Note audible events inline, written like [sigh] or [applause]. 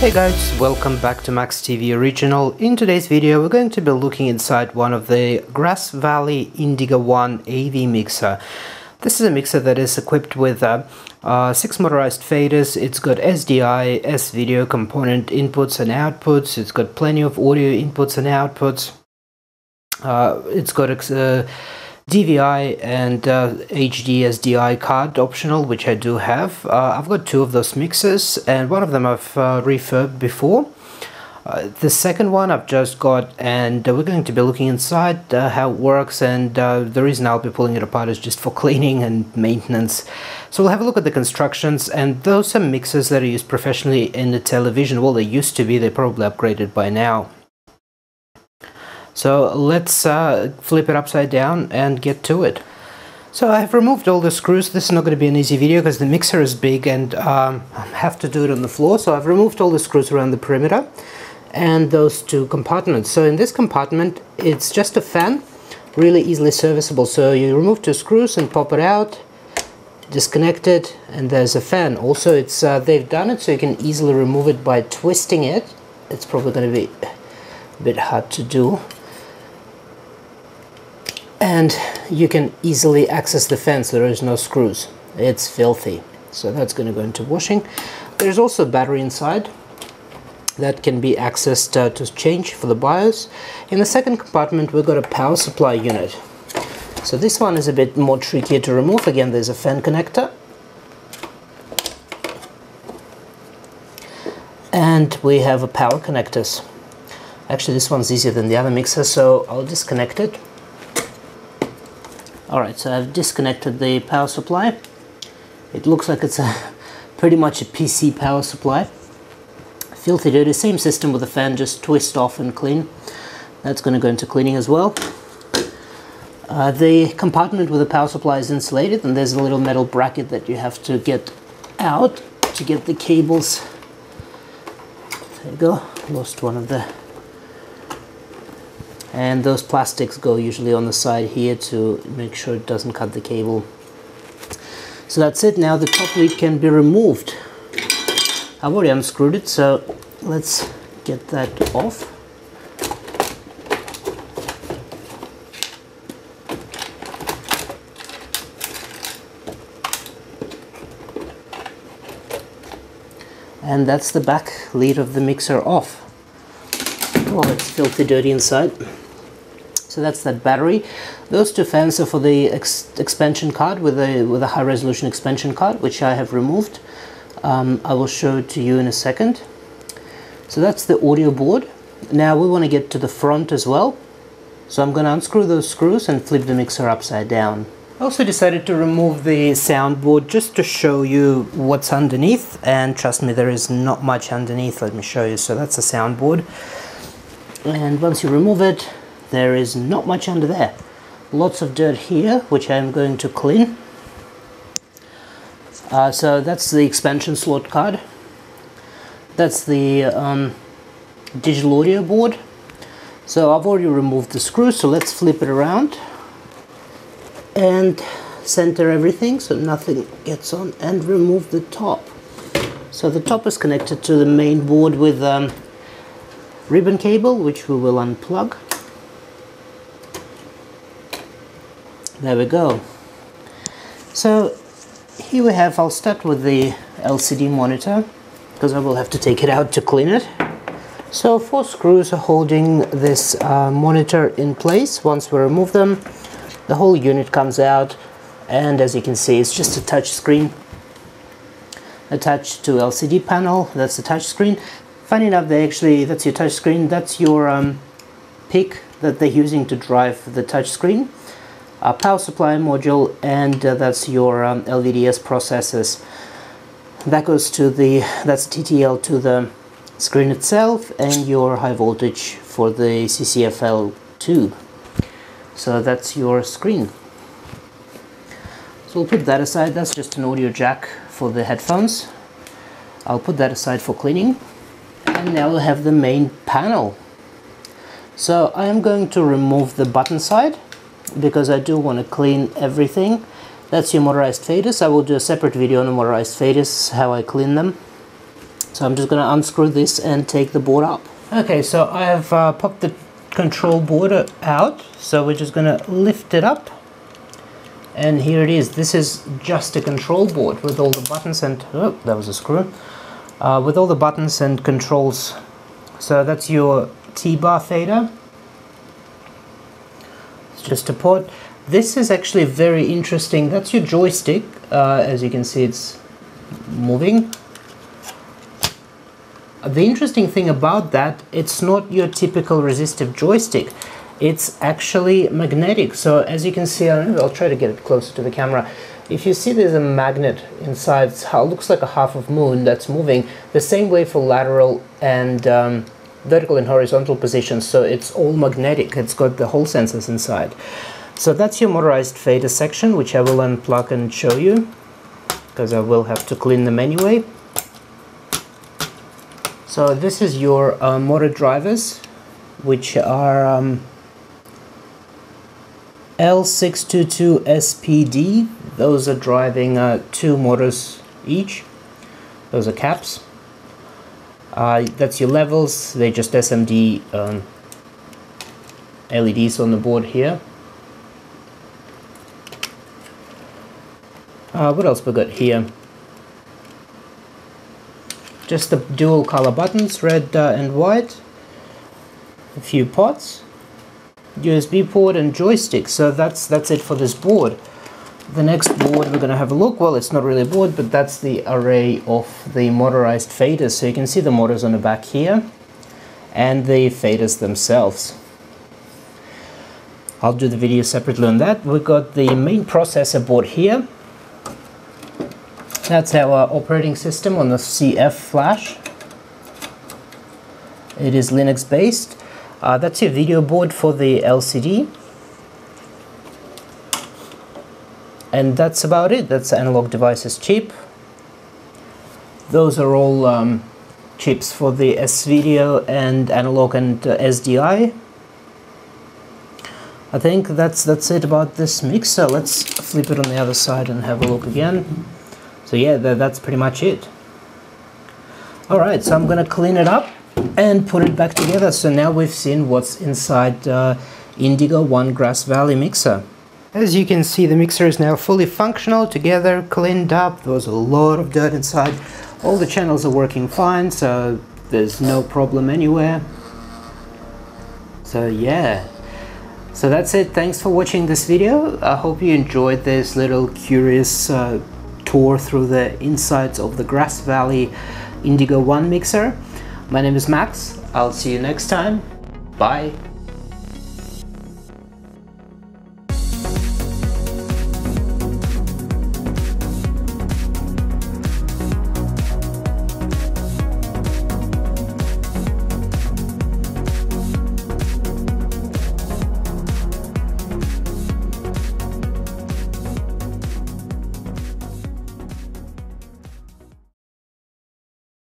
Hey guys, welcome back to Max TV Original. In today's video, we're going to be looking inside one of the Grass Valley Indigo One AV mixer. This is a mixer that is equipped with uh, uh, six motorized faders. It's got SDI, S-video component inputs and outputs. It's got plenty of audio inputs and outputs. Uh, it's got uh, DVI and uh, HD SDI card optional, which I do have. Uh, I've got two of those mixers, and one of them I've uh, refurbed before. Uh, the second one I've just got, and uh, we're going to be looking inside uh, how it works. And the reason I'll be pulling it apart is just for [laughs] cleaning and maintenance. So we'll have a look at the constructions, and those are mixers that are used professionally in the television. Well, they used to be; they're probably upgraded by now. So let's uh, flip it upside down and get to it. So I've removed all the screws. This is not going to be an easy video because the mixer is big and um, I have to do it on the floor. So I've removed all the screws around the perimeter and those two compartments. So in this compartment, it's just a fan, really easily serviceable. So you remove two screws and pop it out, disconnect it, and there's a fan. Also, it's uh, they've done it so you can easily remove it by twisting it. It's probably going to be a bit hard to do and you can easily access the fence. There is no screws. It's filthy. So that's going to go into washing. There's also a battery inside that can be accessed uh, to change for the BIOS in the second compartment we've got a power supply unit. So this one is a bit more trickier to remove. Again there's a fan connector. And we have a power connectors. Actually this one's easier than the other mixer so I'll disconnect it Alright, so I've disconnected the power supply. It looks like it's a [laughs] pretty much a PC power supply. Filthy dirty, same system with the fan, just twist off and clean. That's going to go into cleaning as well. Uh, the compartment with the power supply is insulated and there's a little metal bracket that you have to get out to get the cables. There you go, lost one of the and those plastics go usually on the side here to make sure it doesn't cut the cable. So that's it. Now the top lid can be removed. I've already unscrewed it so let's get that off. And that's the back lid of the mixer off. Oh it's filthy dirty inside so that's that battery. Those two fans are for the ex expansion card with a, with a high resolution expansion card, which I have removed. Um, I will show it to you in a second. So that's the audio board. Now we want to get to the front as well. So I'm going to unscrew those screws and flip the mixer upside down. I also decided to remove the soundboard just to show you what's underneath and trust me there is not much underneath let me show you so that's the soundboard and once you remove it there is not much under there. Lots of dirt here which I'm going to clean. Uh, so that's the expansion slot card. That's the um, digital audio board. So I've already removed the screws so let's flip it around and center everything so nothing gets on and remove the top. So the top is connected to the main board with um, ribbon cable which we will unplug there we go. So here we have I'll start with the LCD monitor because I will have to take it out to clean it. So four screws are holding this uh, monitor in place. Once we remove them the whole unit comes out and as you can see it's just a touch screen attached to LCD panel. That's the touch screen. Funny enough they actually that's your touch screen. That's your um, PIC that they're using to drive the touch screen a power supply module and uh, that's your um, LVDS processors that goes to the that's TTL to the screen itself and your high voltage for the CCFL tube. So that's your screen. So we'll put that aside. That's just an audio jack for the headphones. I'll put that aside for cleaning. And now we have the main panel. So I am going to remove the button side because I do want to clean everything. That's your motorized faders. I will do a separate video on the motorized faders, how I clean them. So So I'm just going to unscrew this and take the board up. Okay, so I have uh, popped the control board out. So we're just going to lift it up. And here it is. This is just a control board with all the buttons and... Oh, that was a screw. Uh, with all the buttons and controls. So that's your T-bar fader. Just a port. This is actually very interesting. That's your joystick. Uh, as you can see, it's moving. The interesting thing about that, it's not your typical resistive joystick. It's actually magnetic. So as you can see, I'll try to get it closer to the camera. If you see there's a magnet inside, it looks like a half of moon that's moving. The same way for lateral and um, vertical and horizontal positions. So it's all magnetic. It's got the Hall sensors inside. So that's your motorized fader section, which I will unplug and show you because I will have to clean them anyway. So this is your uh, motor drivers, which are um, L622SPD. Those are driving uh, two motors each. Those are caps. Uh, that's your levels. They're just SMD um, LEDs on the board here. Uh, what else we got here? Just the dual color buttons, red uh, and white. A few pots, USB port and joystick. So that's that's it for this board. The next board we're going to have a look. Well, it's not really a board, but that's the array of the motorized faders. So you can see the motors on the back here and the faders themselves. I'll do the video separately on that. We've got the main processor board here that's our operating system on the CF flash. It is Linux based. Uh, that's your video board for the LCD. And that's about it. That's analog devices chip. Those are all um, chips for the S-Video and analog and uh, SDI. I think that's that's it about this mixer. Let's flip it on the other side and have a look again. So yeah, th that's pretty much it. Alright, so I'm gonna clean it up and put it back together. So now we've seen what's inside uh, Indigo One Grass Valley mixer. As you can see, the mixer is now fully functional, together, cleaned up. There was a lot of dirt inside. All the channels are working fine, so there's no problem anywhere. So yeah, so that's it. Thanks for watching this video. I hope you enjoyed this little curious uh, tour through the insides of the Grass Valley Indigo One mixer. My name is Max. I'll see you next time. Bye.